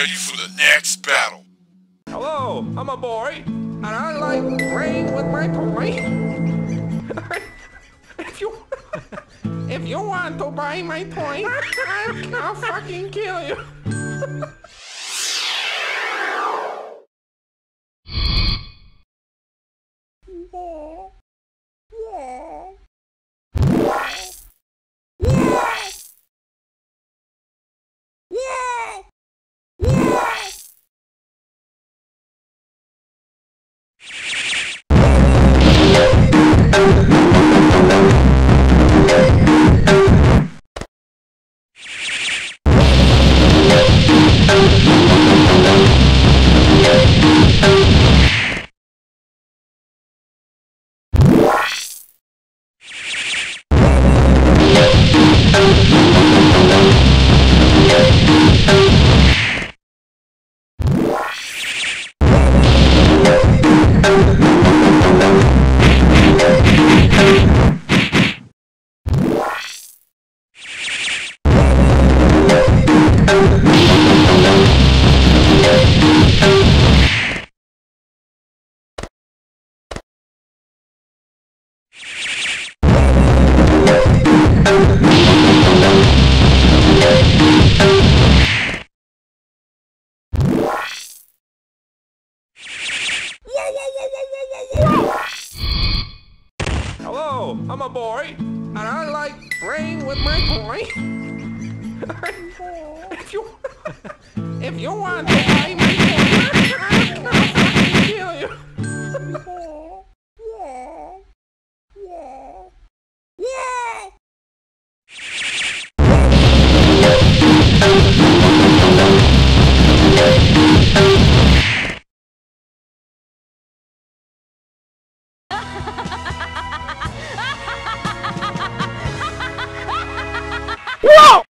ready for the next battle. Hello, I'm a boy, and I like playing with my toy. if you if you want to buy my toy, I'll fucking kill you. I'm a boy, and I like playing with my toy. if you if you want to buy my toy, I'll fucking kill you. Whoa!